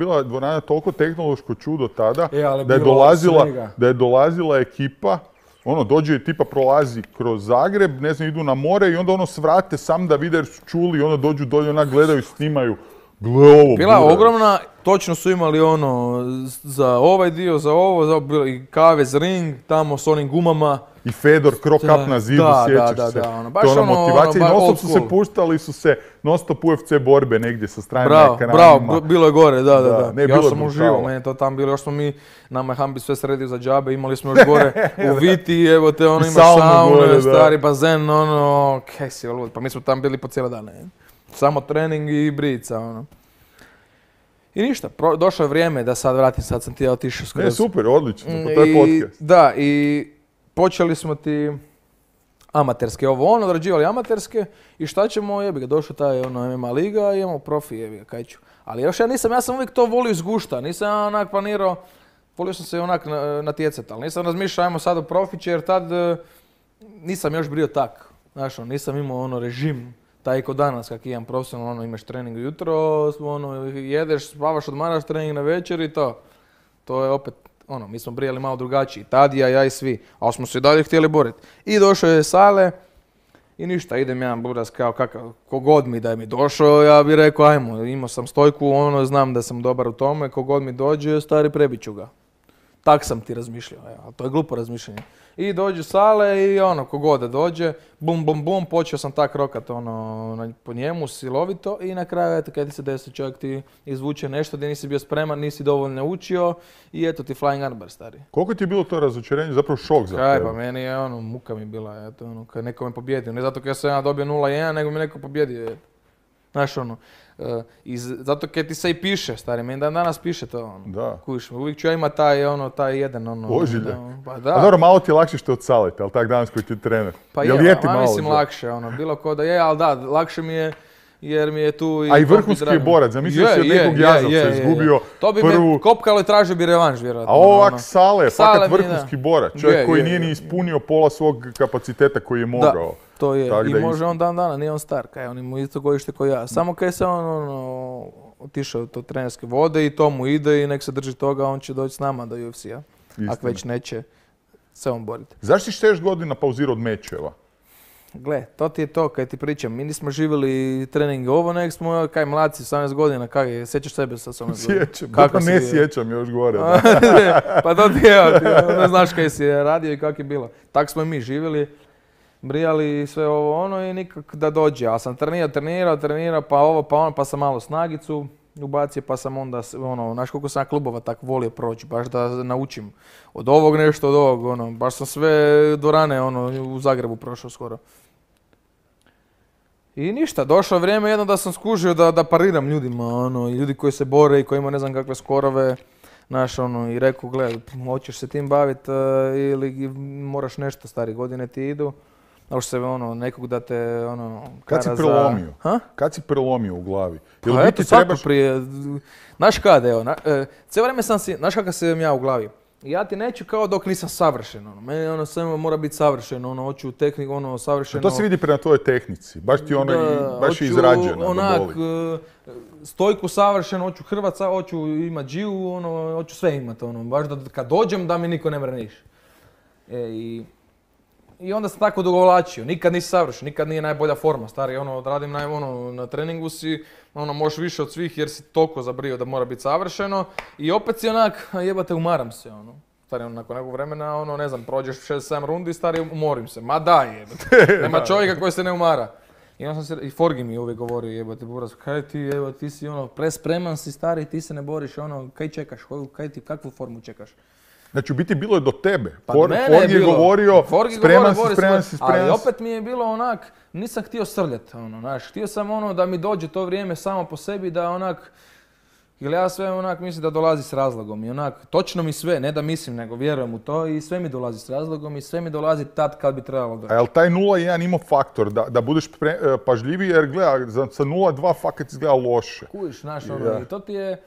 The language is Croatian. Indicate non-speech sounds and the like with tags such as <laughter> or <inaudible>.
bila je dvorana toliko tehnološko čudo tada, E, ali da je dolazila, da je dolazila ekipa, ono, dođe i tipa prolazi kroz Zagreb, ne znam, idu na more i onda ono svrate sam da vide jer su čuli, onda dođu dolje, onak gledaju, snimaju. Gle ovo, Bila je ogromna, točno su imali ono za ovaj dio, za ovo, za bilo i kavez ring, tamo s onim gumama. I Fedor krok Da, up na zidu, da, sjećaš da, se. da, ono, To baš je ona ono, motivacija. ono, I non old stop su se puštali su se non stop UFC borbe negdje sa strane Bravo, ekranima. bravo, bilo je gore, da, da, Da, da. ne, ja sam uživao, meni to tam bilo, još smo mi, nama je Hambi sve sredio za džabe, imali smo još gore <laughs> u Viti, evo te ono I imaš saunu da. stari bazen, ono, kaj si pa mi smo tam bili po cijele dane. Samo trening i brica, ono. I ništa, pro- došlo je vrijeme da sad vratim, sad sam ti ja otišao skroz. Ne, super, odlično, pa to je i- podcast. Da, i počeli smo ti amaterske, ovo ono, odrađivali amaterske i šta ćemo, jebi ga, došao taj ono MMA liga i imamo profi, jebi ga, kaj ću. Ali još ja nisam, ja sam uvijek to volio iz gušta, nisam ja onak planirao, volio sam se onak na- natjecati, ali nisam razmišljao ajmo sad u profiće jer tad e, nisam još bio tak. Znaš, ono, nisam imao ono režim, taj ko danas kak imam profesionalno, ono, imaš trening ujutro, ono, jedeš, spavaš, odmaraš trening na večer i to. To je opet, ono, mi smo brijali malo drugačiji. Tadija, ja i svi. Ali smo se i dalje htjeli boriti. I došao je Sale i ništa, idem jedan buras kao kakav, kogod mi da je mi došao, ja bi rekao ajmo, imao sam stojku, ono, znam da sam dobar u tome, kogod mi dođe, stari prebit ću ga. Tak sam ti razmišljao, evo, to je glupo razmišljanje. I dođe Sale i ono, kogod da dođe, bum, bum, bum, počeo sam tak rokat ono, na- po njemu silovito i na kraju, eto, kad ti se desi čovjek ti izvuče nešto gdje nisi bio spreman, nisi dovoljno učio i eto ti flying armbar, stari. Koliko ti je bilo to razočarenje, zapravo šok za Kaj, pa meni je ono, muka mi bila, eto, ono, kad neko me pobjedio. Ne zato kad sam ja dobio 0-1, nego me neko pobjedio, eto. Znaš, ono, e, i z- zato kad ti se i piše, stari, meni dan danas piše to, ono. Da. Me, uvijek ću ja imat taj, ono, taj jedan, ono... Ožilje. da, Pa A da, dobro, malo ti je lakše što od Saleta, ali tak danas koji ti je trener. pa Jel je, je ti ma, malo mislim lakše, ono, bilo ko da je, ali da, lakše mi je, jer mi je tu i... A i vrhunski je borac, zamisli si od nekog jazavca izgubio To bi prvu- me kopkalo i tražio bi revanš, vjerojatno. A ovak ono. Sale fakat vrhunski borac, čovjek Je, koji je, nije je. ni ispunio pola svog kapaciteta koji je mogao. To je, Tak i da može on dan dana, nije on star, kaj on ima isto godište kao ja. Samo kaj se on ono, otišao to trenerske vode i to mu ide i nek se drži toga, on će doći s nama do UFC-a. Ako već neće se on boriti. Zašto si šest godina pauzirao od mečeva? Gle, to ti je to kaj ti pričam. Mi nismo živjeli trening ovo, nek smo kaj mladci, 18 godina, kaj je, sjećaš sebe sa 18 godina? Sjećam, Kako kako ne sjećam još gore. <laughs> pa to ti je, ne znaš kaj si radio i kak je bilo. Tak smo i mi živjeli, brijali sve ovo ono i nikak da dođe. A sam trenirao, trenirao, trenirao, pa ovo, pa ono, pa sam malo snagicu ubacio, pa sam onda, ono, znaš koliko sam klubova tak volio proći, baš da naučim od ovog nešto, od ovog, ono, baš sam sve dvorane, ono, u Zagrebu prošao skoro. I ništa, došlo je vrijeme jedno da sam skužio da, da pariram ljudima, ono, ljudi koji se bore i koji imaju ne znam kakve skorove, znaš, ono, i rekao, gle, hoćeš se tim baviti ili moraš nešto, stari godine ti idu, Možeš se, ono, nekog da te, ono, Kad si za- prelomio? Ha? Kad si prelomio u glavi? Jel Pa u eto, svako trebaš... prije, znaš kad, evo, na, e, cijelo vrijeme sam si, znaš kakav sam ja u glavi? Ja ti neću kao dok nisam savršen, ono, meni ono sve mora biti savršeno, ono, hoću tehniku, ono, savršeno. To se vidi prema tvojoj tehnici. Baš ti ono, Da, baš je izrađena. Onak, e, stojku savršeno, hoću Hrvatska, hoću imat dživu, ono, hoću sve imat, ono, baš da kad dođem da mi niko ne mre niš. E, i, I onda sam tako dugovlačio, nikad nisi savršen, nikad nije najbolja forma, stari, ono, odradim naj, ono, na treningu si, ono, možeš više od svih jer si toliko zabrio da mora biti savršeno i opet si onak, jebate, umaram se, ono. Stari, ono, nakon nekog vremena, ono, ne znam, prođeš 6-7 rundi, stari, umorim se. Ma daj, jebate. <laughs> Nema čovjeka koji se ne umara. I onda sam se, i Forgi mi je uvijek govorio, jebate, buraz, kaj ti, evo, ti si ono, prespreman si, stari, ti se ne boriš, ono, kaj čekaš, koju, kaj ti, kakvu formu čekaš? Znači, u biti bilo je do tebe. Pa For- mene Forgi je bilo. govorio, Forgi spreman si, spreman si, spreman Ali opet mi je bilo onak, nisam htio srljati, ono, znaš, htio sam ono da mi dođe to vrijeme samo po sebi, da onak, jer ja sve onak mislim da dolazi s razlogom i onak, točno mi sve, ne da mislim, nego vjerujem u to i sve mi dolazi s razlogom i sve mi dolazi tad kad bi trebalo doći. A jel taj 0-1 ima faktor da, da budeš pre- e, pažljiviji jer gleda, za, sa 0-2 fakat izgleda loše. Kužiš, znaš, ono, i to ti je,